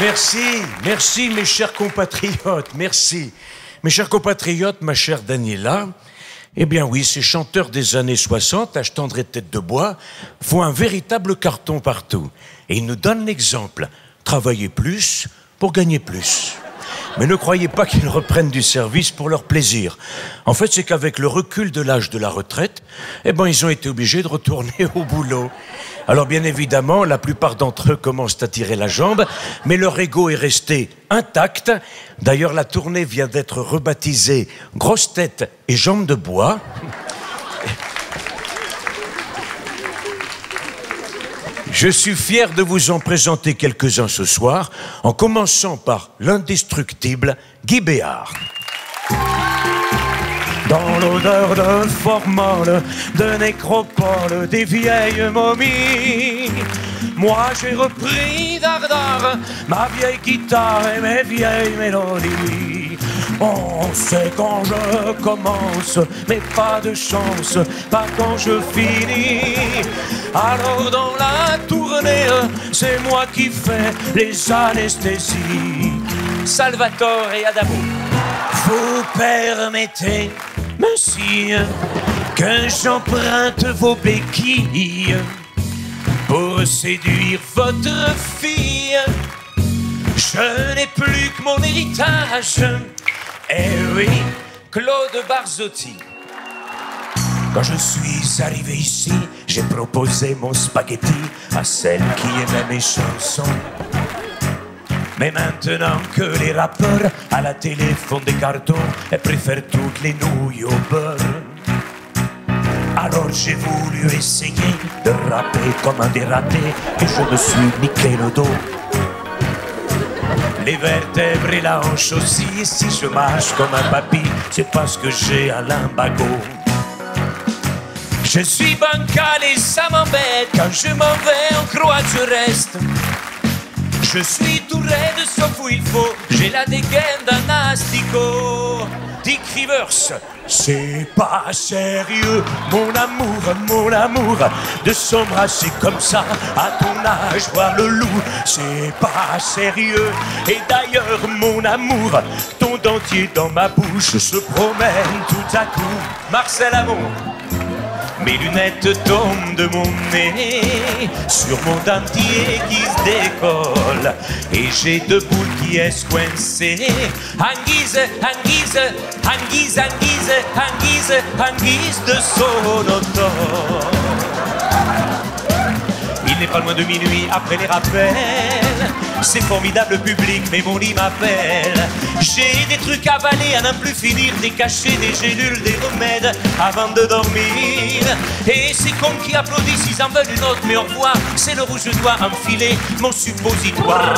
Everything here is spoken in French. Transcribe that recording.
Merci, merci mes chers compatriotes, merci. Mes chers compatriotes, ma chère Daniela, eh bien oui, ces chanteurs des années 60, H tendre et tête de bois, font un véritable carton partout. Et ils nous donnent l'exemple. Travailler plus pour gagner plus. Mais ne croyez pas qu'ils reprennent du service pour leur plaisir. En fait, c'est qu'avec le recul de l'âge de la retraite, eh ben, ils ont été obligés de retourner au boulot. Alors, bien évidemment, la plupart d'entre eux commencent à tirer la jambe, mais leur ego est resté intact. D'ailleurs, la tournée vient d'être rebaptisée Grosse tête et jambes de bois. Je suis fier de vous en présenter quelques-uns ce soir, en commençant par l'indestructible Guy Béard. Dans l'odeur de formol, de nécropole, des vieilles momies, moi j'ai repris d'ardard ma vieille guitare et mes vieilles mélodies. On sait quand je commence, mais pas de chance, pas quand je finis. Alors dans la tournée, c'est moi qui fais les anesthésies. Salvatore et Adamo, vous permettez, monsieur, que j'emprunte vos béquilles pour séduire votre fille. Je n'ai plus que mon héritage. Eh oui, Claude Barzotti. Quand je suis arrivé ici, j'ai proposé mon spaghetti à celle qui aimait mes chansons. Mais maintenant que les rappeurs à la télé font des cartons, elles préfèrent toutes les nouilles au beurre. Alors j'ai voulu essayer de rapper comme un dératé et je me suis niqué le dos. Les vertèbres et la hanche aussi, si je marche comme un papy, c'est parce que j'ai un limbago. Je suis bancal et ça m'embête, quand je m'en vais, on croit que je reste. Je suis tout raide sauf où il faut, j'ai la dégaine d'un asticot. C'est pas sérieux, mon amour, mon amour, de s'embrasser comme ça à ton âge, voir le loup, c'est pas sérieux. Et d'ailleurs, mon amour, ton dentier dans ma bouche se promène tout à coup. Marcel Amont. Mes lunettes tombent de mon nez sur mon dentier qui se décolle et j'ai deux boules qui est coincées. Anguise, anguise, anguise, anguise, anguise, anguise de sonotone. Il n'est pas loin de minuit après les rappels. C'est formidable public, mais mon lit m'appelle. J'ai des trucs à avaler à n'en plus finir, des cachets, des gélules, des remèdes avant de dormir. Et ces cons qui applaudissent, ils en veulent une autre, mais au revoir, c'est le rouge, dois enfiler mon suppositoire.